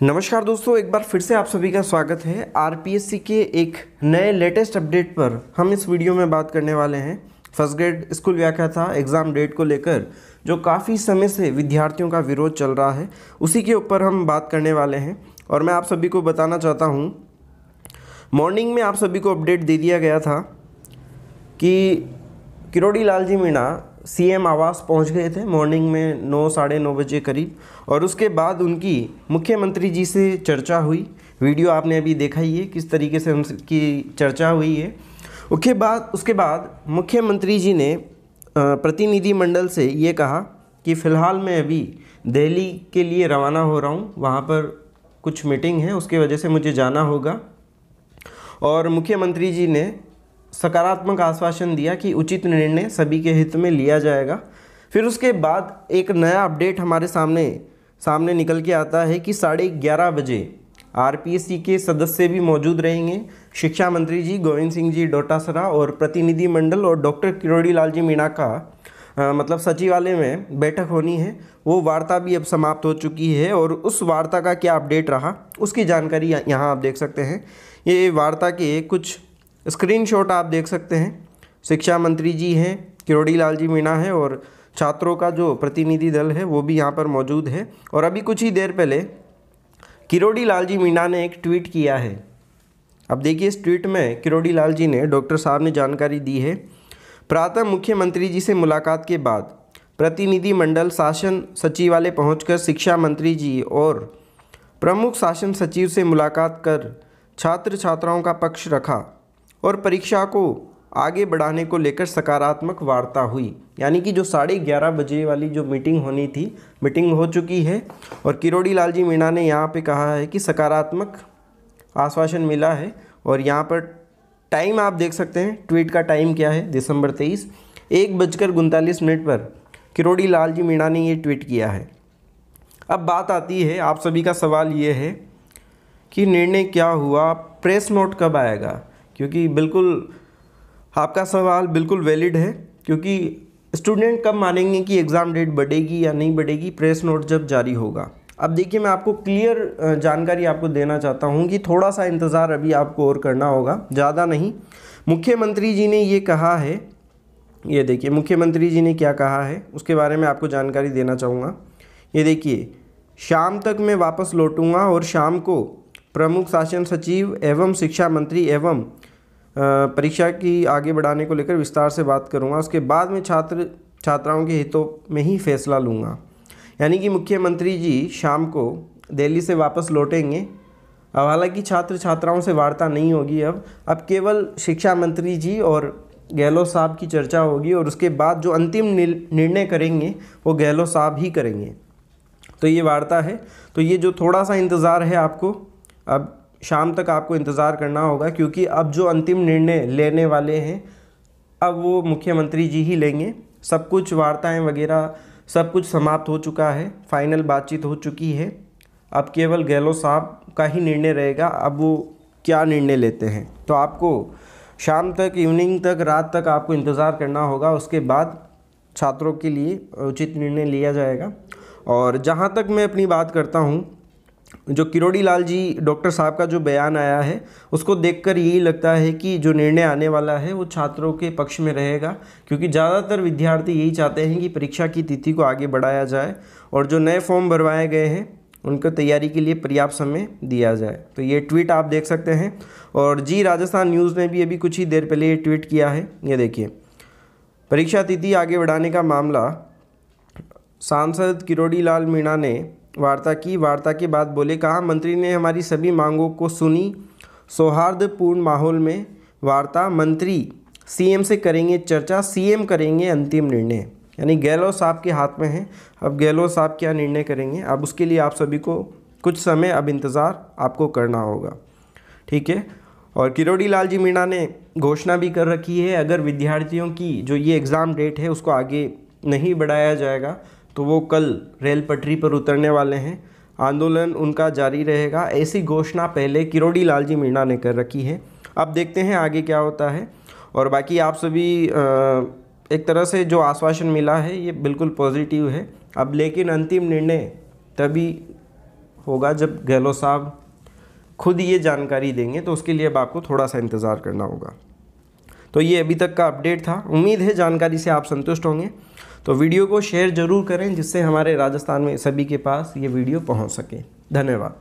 नमस्कार दोस्तों, एक बार फिर से आप सभी का स्वागत है। आरपीएससी के एक नए लेटेस्ट अपडेट पर हम इस वीडियो में बात करने वाले हैं। फ़र्स्ट ग्रेड स्कूल व्याख्या था, एग्ज़ाम डेट को लेकर, जो काफ़ी समय से विद्यार्थियों का विरोध चल रहा है, उसी के ऊपर हम बात करने वाले हैं। और मैं आप सभी को बताना चाहता हूँ, मॉर्निंग में आप सभी को अपडेट दे दिया गया था कि किरोड़ी लाल जी मीणा सीएम आवास पहुँच गए थे मॉर्निंग में नौ, साढ़े नौ बजे करीब। और उसके बाद उनकी मुख्यमंत्री जी से चर्चा हुई। वीडियो आपने अभी देखा ही है, किस तरीके से उनकी चर्चा हुई है। उसके बाद उसके बाद मुख्यमंत्री जी ने प्रतिनिधिमंडल से ये कहा कि फ़िलहाल मैं अभी दिल्ली के लिए रवाना हो रहा हूँ। वहाँ पर कुछ मीटिंग है, उसके वजह से मुझे जाना होगा। और मुख्यमंत्री जी ने सकारात्मक आश्वासन दिया कि उचित निर्णय सभी के हित में लिया जाएगा। फिर उसके बाद एक नया अपडेट हमारे सामने सामने निकल के आता है कि साढ़े ग्यारह बजे आरपीएससी के सदस्य भी मौजूद रहेंगे। शिक्षा मंत्री जी गोविंद सिंह जी डोटासरा और प्रतिनिधि मंडल और डॉक्टर किरोड़ी लाल जी मीणा का आ, मतलब सचिवालय में बैठक होनी है। वो वार्ता भी अब समाप्त हो चुकी है और उस वार्ता का क्या अपडेट रहा उसकी जानकारी यहाँ आप देख सकते हैं। ये वार्ता के कुछ स्क्रीनशॉट आप देख सकते हैं। शिक्षा मंत्री जी हैं किरोड़ी लाल जी मीणा है और छात्रों का जो प्रतिनिधि दल है, वो भी यहाँ पर मौजूद है। और अभी कुछ ही देर पहले किरोड़ी लाल जी मीणा ने एक ट्वीट किया है। अब देखिए, इस ट्वीट में किरोड़ी लाल जी ने डॉक्टर साहब ने जानकारी दी है। प्रातः मुख्यमंत्री जी से मुलाकात के बाद प्रतिनिधि मंडल शासन सचिवालय पहुंचकर शिक्षा मंत्री जी और प्रमुख शासन सचिव से मुलाकात कर छात्र छात्राओं का पक्ष रखा। और परीक्षा को आगे बढ़ाने को लेकर सकारात्मक वार्ता हुई। यानी कि जो साढ़े ग्यारह बजे वाली जो मीटिंग होनी थी, मीटिंग हो चुकी है और किरोड़ी लाल जी मीणा ने यहाँ पे कहा है कि सकारात्मक आश्वासन मिला है और यहाँ पर टाइम आप देख सकते हैं, ट्वीट का टाइम क्या है, दिसंबर तेईस, एक बजकर उनतालीस मिनट पर किरोड़ी लाल जी मीणा ने ये ट्वीट किया है। अब बात आती है, आप सभी का सवाल ये है कि निर्णय क्या हुआ, प्रेस नोट कब आएगा? क्योंकि बिल्कुल आपका सवाल बिल्कुल वैलिड है, क्योंकि स्टूडेंट कब मानेंगे कि एग्ज़ाम डेट बढ़ेगी या नहीं बढ़ेगी प्रेस नोट जब जारी होगा। अब देखिए, मैं आपको क्लियर जानकारी आपको देना चाहता हूँ कि थोड़ा सा इंतज़ार अभी आपको और करना होगा, ज़्यादा नहीं। मुख्यमंत्री जी ने ये कहा है, ये देखिए, मुख्यमंत्री जी ने क्या कहा है, उसके बारे में आपको जानकारी देना चाहूँगा। ये देखिए, शाम तक मैं वापस लौटूँगा और शाम को प्रमुख शासन सचिव एवं शिक्षा मंत्री एवं परीक्षा की आगे बढ़ाने को लेकर विस्तार से बात करूँगा। उसके बाद में छात्र, छात्राओं के हितों में ही फैसला लूँगा। यानी कि मुख्यमंत्री जी शाम को दिल्ली से वापस लौटेंगे। अब हालाँकि छात्र छात्राओं से वार्ता नहीं होगी अब अब केवल शिक्षा मंत्री जी और गहलोत साहब की चर्चा होगी और उसके बाद जो अंतिम निर्णय करेंगे, वो गहलोत साहब ही करेंगे। तो ये वार्ता है। तो ये जो थोड़ा सा इंतज़ार है आपको, अब शाम तक आपको इंतज़ार करना होगा, क्योंकि अब जो अंतिम निर्णय लेने वाले हैं, अब वो मुख्यमंत्री जी ही लेंगे। सब कुछ वार्ताएँ वगैरह, सब कुछ समाप्त हो चुका है, फाइनल बातचीत हो चुकी है। अब केवल गहलोत साहब का ही निर्णय रहेगा, अब वो क्या निर्णय लेते हैं? तो आपको शाम तक, इवनिंग तक, रात तक आपको इंतज़ार करना होगा। उसके बाद छात्रों के लिए उचित निर्णय लिया जाएगा। और जहाँ तक मैं अपनी बात करता हूँ जो किरोड़ी लाल जी, डॉक्टर साहब का जो बयान आया है, उसको देखकर यही लगता है कि जो निर्णय आने वाला है, वो छात्रों के पक्ष में रहेगा। क्योंकि ज़्यादातर विद्यार्थी यही चाहते हैं कि परीक्षा की तिथि को आगे बढ़ाया जाए और जो नए फॉर्म भरवाए गए हैं, उनको तैयारी के लिए पर्याप्त समय दिया जाए। तो ये ट्वीट आप देख सकते हैं और जी राजस्थान न्यूज़ ने भी अभी कुछ ही देर पहले ये ट्वीट किया है। ये देखिए, परीक्षा तिथि आगे बढ़ाने का मामला सांसद किरोड़ी लाल मीणा ने वार्ता की, वार्ता के बाद बोले, कहा, मंत्री ने हमारी सभी मांगों को सुनी, सौहार्दपूर्ण माहौल में वार्ता, मंत्री, सीएम से करेंगे चर्चा, सीएम करेंगे अंतिम निर्णय। यानी गहलोत साहब के हाथ में है। अब गहलोत साहब क्या निर्णय करेंगे? अब उसके लिए आप सभी को कुछ समय अब इंतज़ार आपको करना होगा। ठीक है? और किरोड़ी लाल जी मीणा ने घोषणा भी कर रखी है, अगर विद्यार्थियों की जो ये एग्ज़ाम डेट है, उसको आगे नहीं बढ़ाया जाएगा तो वो कल रेल पटरी पर उतरने वाले हैं। आंदोलन उनका जारी रहेगा। ऐसी घोषणा पहले किरोड़ी लाल जी मीणा ने कर रखी है। अब देखते हैं आगे क्या होता है। और बाकी आप सभी एक तरह से जो आश्वासन मिला है, ये बिल्कुल पॉजिटिव है। अब लेकिन अंतिम निर्णय तभी होगा जब गहलोत साहब खुद ये जानकारी देंगे तो उसके लिए अब आपको थोड़ा सा इंतज़ार करना होगा। तो ये अभी तक का अपडेट था। उम्मीद है जानकारी से आप संतुष्ट होंगे। तो वीडियो को शेयर ज़रूर करें जिससे हमारे राजस्थान में सभी के पास ये वीडियो पहुँच सके। धन्यवाद।